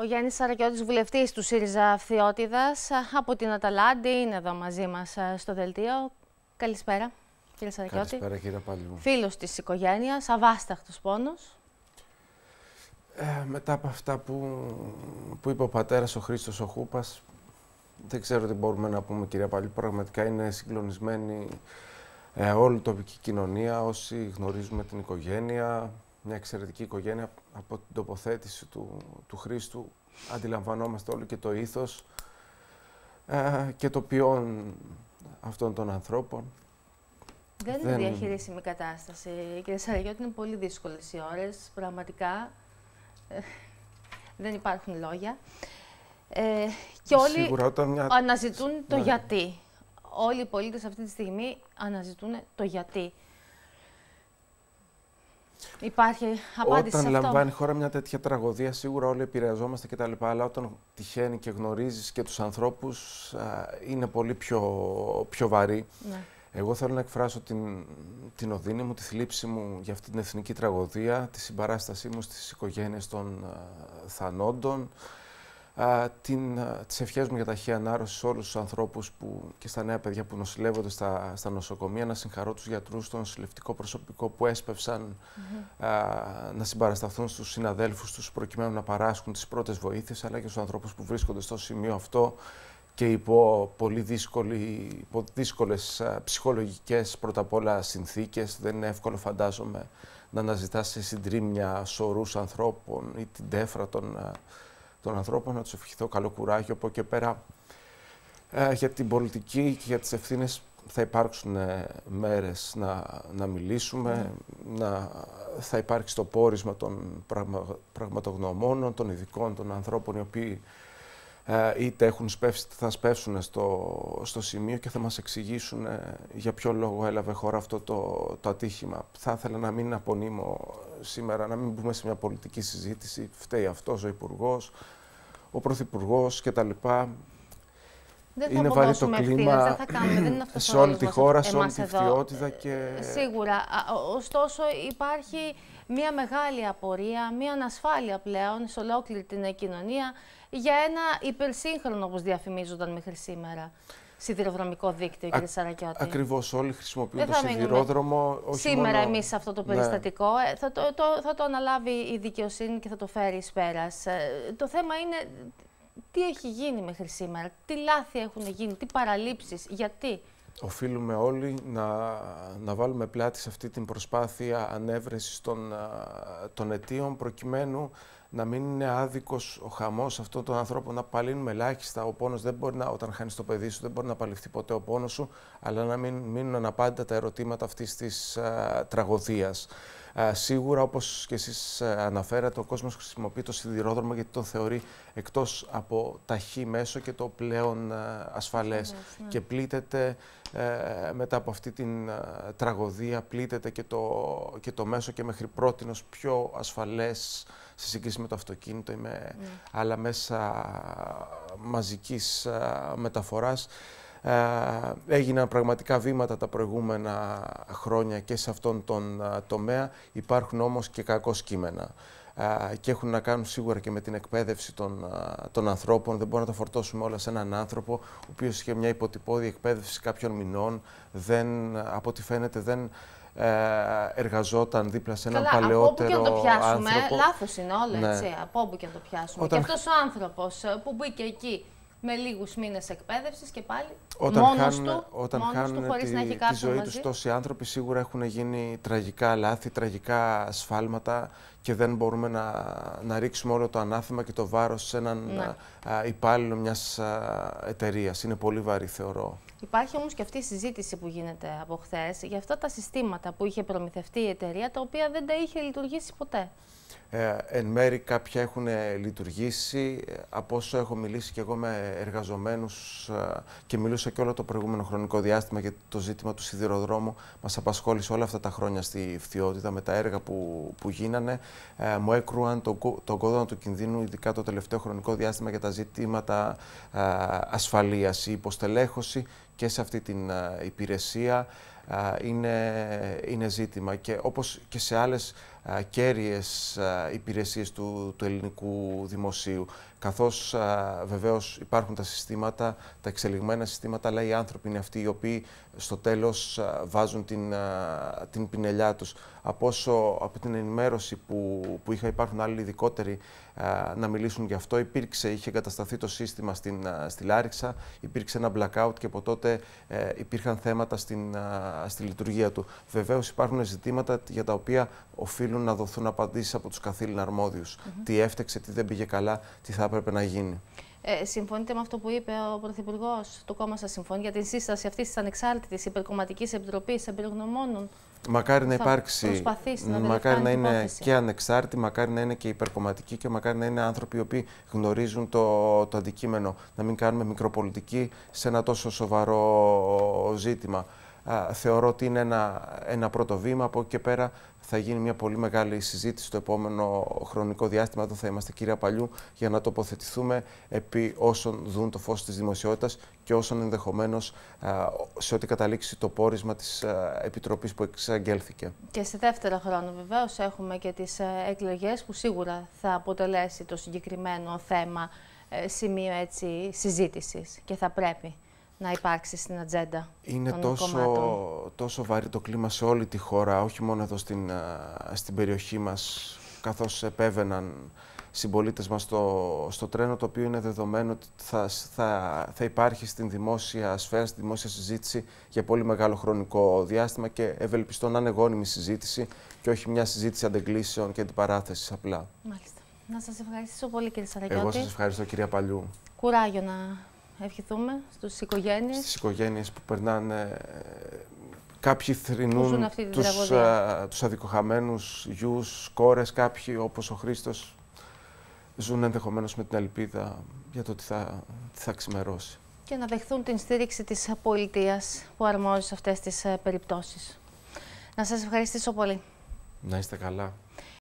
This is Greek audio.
Ο Γιάννης Σαρακιώτης, βουλευτής του ΣΥΡΙΖΑ Αυθιώτιδας, από την Αταλάντη, είναι εδώ μαζί μας ε, στο δελτίο. Καλησπέρα, κύριε Σαρακιώτη. Καλησπέρα, κύριε Παλιού. Φίλος της οικογένειας, αβάσταχτος πόνος. Ε, μετά από αυτά που, που είπε ο πατέρας, ο Χρήστος ο Χούπας, δεν ξέρω τι μπορούμε να πούμε, κυρία Παλιού. Πραγματικά είναι συγκλονισμένη ε, όλη η τοπική κοινωνία, όσοι γνωρίζουμε την οικογένεια, μια εξαιρετική οικογένεια από την τοποθέτηση του, του Χρήστου. Αντιλαμβανόμαστε όλοι και το ήθος ε, και το ποιόν αυτών των ανθρώπων. Δεν, είναι διαχειρίσιμη κατάσταση. Κύριε Σαραγιώτη, είναι πολύ δύσκολες οι ώρες, πραγματικά. Ε, δεν υπάρχουν λόγια. Ε, και όλοι αναζητούν το ναι. γιατί. Όλοι οι πολίτες αυτή τη στιγμή αναζητούν το γιατί. Υπάρχει απάντηση όταν σε αυτό; λαμβάνει χώρα μια τέτοια τραγωδία, σίγουρα όλοι επηρεαζόμαστε κτλ. Αλλά όταν τυχαίνει και γνωρίζεις και τους ανθρώπους, είναι πολύ πιο, πιο βαρύ. Ναι. Εγώ θέλω να εκφράσω την, την οδύνη μου, τη θλίψη μου για αυτή την εθνική τραγωδία, τη συμπαράστασή μου στις οικογένειες των θανόντων, την, τις ευχές μου για ταχύ ανάρρωση σε όλους τους ανθρώπους που, και στα νέα παιδιά που νοσηλεύονται στα, στα νοσοκομεία, να συγχαρώ τους γιατρούς, το νοσηλευτικό προσωπικό που έσπευσαν να συμπαρασταθούν στους συναδέλφους τους προκειμένου να παράσχουν τις πρώτες βοήθειες, αλλά και στους ανθρώπους που βρίσκονται στο σημείο αυτό και υπό πολύ δύσκολη, υπό δύσκολες ψυχολογικές πρώτα απ' όλα συνθήκες. Δεν είναι εύκολο φαντάζομαι να αναζητάς σε συντρίμια σωρούς ανθρώπων ή την τέφρα των των ανθρώπων, να τους ευχηθώ καλό κουράγιο από εκεί πέρα. Ε, για την πολιτική και για τις ευθύνες θα υπάρξουν ε, μέρες να, να μιλήσουμε, να, θα υπάρξει το πόρισμα των πραγμα, πραγματογνωμόνων, των ειδικών, των ανθρώπων οι οποίοι ε, είτε έχουν σπεύσει, θα σπεύσουν στο, στο σημείο και θα μας εξηγήσουν ε, για ποιο λόγο έλαβε χώρα αυτό το, το ατύχημα. Θα ήθελα να μην απονείμω σήμερα, να μην μπούμε σε μια πολιτική συζήτηση, φταίει αυτός ο υπουργός, ο Πρωθυπουργός κτλ. Δεν είναι βαρύ το κλίμα δεν θα κάνουμε, δεν είναι σε όλη τη χώρα, σε όλη τη φθιότητα. Και... Σίγουρα. Ωστόσο υπάρχει μια μεγάλη απορία, μια ανασφάλεια πλέον σε ολόκληρη την κοινωνία για ένα υπερσύγχρονο, όπως διαφημίζονταν μέχρι σήμερα, σιδηροδρομικό δίκτυο, κύριε Σαρακιώτη. Ακριβώς. Όλοι χρησιμοποιούν το σιδηρόδρομο. Όχι σήμερα μόνο... εμείς αυτό το ναι. περιστατικό. Ε, θα, το, το, θα το αναλάβει η δικαιοσύνη και θα το φέρει εις πέρας. Ε, το θέμα είναι τι έχει γίνει μέχρι σήμερα, τι λάθη έχουν γίνει, τι παραλήψεις, γιατί. Οφείλουμε όλοι να, να βάλουμε πλάτη σε αυτή την προσπάθεια ανέβρεσης των, των αιτίων προκειμένου να μην είναι άδικος ο χαμός αυτών των ανθρώπων, να παλύνουμε ελάχιστα. Ο πόνος δεν μπορεί να, όταν χάνεις το παιδί σου, δεν μπορεί να παληφθεί ποτέ ο πόνος σου, αλλά να μην μείνουν αναπάντητα τα ερωτήματα αυτής της α, τραγωδίας. Σίγουρα, όπως και εσείς αναφέρατε, ο κόσμος χρησιμοποιεί το σιδηρόδρομο γιατί το θεωρεί εκτός από ταχύ μέσο και το πλέον ασφαλές. Ναι. Και πλήττεται ε, μετά από αυτή την τραγωδία, πλήττεται και το, και το μέσο και μέχρι πρότινος πιο ασφαλές σε σύγκριση με το αυτοκίνητο ή με ναι. άλλα μέσα μαζικής μεταφοράς. Ε, έγιναν πραγματικά βήματα τα προηγούμενα χρόνια και σε αυτόν τον τομέα. Υπάρχουν όμως και κακό κείμενα και έχουν να κάνουν σίγουρα και με την εκπαίδευση των, των ανθρώπων. Δεν μπορούμε να τα φορτώσουμε όλα σε έναν άνθρωπο, ο οποίος είχε μια υποτυπώδη εκπαίδευση κάποιων μηνών. Δεν, από ό,τι φαίνεται δεν ε, εργαζόταν δίπλα σε έναν Καλά, παλαιότερο από όπου και να το πιάσουμε, άνθρωπο. λάθος είναι όλο, ναι. έτσι, από όπου και να το πιάσουμε. Όταν... Και αυτός ο άνθρωπος ε, που μπήκε εκεί με λίγους μήνες εκπαίδευσης και πάλι όταν μόνος χάνουν, του, όταν μόνος χάνουν του, χωρίς τη, να έχει τη ζωή τους τόσοι άνθρωποι σίγουρα έχουν γίνει τραγικά λάθη, τραγικά σφάλματα και δεν μπορούμε να, να ρίξουμε όλο το ανάθεμα και το βάρος σε έναν ναι. α, υπάλληλο μιας εταιρείας. Είναι πολύ βαρύ θεωρώ. Υπάρχει όμως και αυτή η συζήτηση που γίνεται από χθες για αυτά τα συστήματα που είχε προμηθευτεί η εταιρεία, τα οποία δεν τα είχε λειτουργήσει ποτέ. Ε, εν μέρη κάποια έχουν λειτουργήσει. Από όσο έχω μιλήσει και εγώ με εργαζομένους ε, και μιλούσα και όλο το προηγούμενο χρονικό διάστημα για το ζήτημα του σιδηροδρόμου, μας απασχόλησε όλα αυτά τα χρόνια στη Φθιότητα με τα έργα που, που γίνανε. Ε, μου έκρουαν τον το κόδωνα του κινδύνου, ειδικά το τελευταίο χρονικό διάστημα για τα ζητήματα ε, ασφαλείας, η υποστελέχωση και σε αυτή την υπηρεσία είναι, είναι ζήτημα. Και όπως και σε άλλες κέρυες υπηρεσίες του, του ελληνικού δημοσίου. Καθώς βεβαίως υπάρχουν τα συστήματα, τα εξελιγμένα συστήματα, αλλά οι άνθρωποι είναι αυτοί οι οποίοι στο τέλος βάζουν την, την πινελιά τους. Από, όσο, από την ενημέρωση που, που είχα υπάρχουν άλλοι ειδικότεροι να μιλήσουν γι' αυτό, υπήρξε, είχε εγκατασταθεί το σύστημα στην, στη Λάριξα, υπήρξε ένα blackout και από τότε ε, υπήρχαν θέματα στην, στη λειτουργία του. Βεβαίως υπάρχουν ζητήματα για τα οποία οφείλουν να δοθούν απαντήσεις από τους καθήλυνα αρμόδιους. Τι έφτεξε, τι δεν πήγε καλά, τι θα έπρεπε να γίνει. Ε, συμφωνείτε με αυτό που είπε ο Πρωθυπουργός, το κόμμα σας συμφωνεί για την σύσταση αυτής της ανεξάρτητης υπερκομματικής επιτροπής εμπειρογνωμόνων; Μακάρι να υπάρξει. Να μακάρι να είναι και ανεξάρτητη, μακάρι να είναι και υπερκομματική και μακάρι να είναι άνθρωποι οι οποίοι γνωρίζουν το, το αντικείμενο. Να μην κάνουμε μικροπολιτική σε ένα τόσο σοβαρό ζήτημα θεωρώ ότι είναι ένα, ένα πρώτο βήμα. Από εκεί και πέρα θα γίνει μια πολύ μεγάλη συζήτηση στο επόμενο χρονικό διάστημα. Εδώ θα είμαστε, κυρία Παλιού, για να τοποθετηθούμε επί όσων δουν το φως της δημοσιότητας και όσων ενδεχομένως σε ό,τι καταλήξει το πόρισμα της Επιτροπής που εξαγγέλθηκε. Και σε δεύτερο χρόνο βεβαίως έχουμε και τις εκλογές που σίγουρα θα αποτελέσει το συγκεκριμένο θέμα ε, σημείο έτσι, συζήτησης και θα πρέπει να υπάρξει στην ατζέντα Είναι τόσο, τόσο βαρύ το κλίμα σε όλη τη χώρα, όχι μόνο εδώ στην, στην περιοχή μας, καθώς επέβαιναν συμπολίτες μας στο, στο τρένο, το οποίο είναι δεδομένο ότι θα, θα, θα υπάρχει στην δημόσια σφαίρα, στη δημόσια συζήτηση για πολύ μεγάλο χρονικό διάστημα και ευελπιστώ να είναι γόνιμη συζήτηση και όχι μια συζήτηση αντεγκλήσεων και αντιπαράθεσης απλά. Μάλιστα. Να σας ευχαριστήσω πολύ κύριε Σαραγιώτη. Εγώ σας ευχαριστώ κυρία Παλιού. Κουράγιο να ευχηθούμε στους οικογένειες. Στις οικογένειες που περνάνε Κάποιοι θρυνούν τους, α, τους αδικοχαμένους γιους, κόρες, κάποιοι όπως ο Χρήστος ζουν ενδεχομένως με την ελπίδα για το ότι θα, θα ξημερώσει. Και να δεχθούν την στήριξη της πολιτείας που αρμόζει σε αυτές τις περιπτώσεις. Να σας ευχαριστήσω πολύ. Να είστε καλά.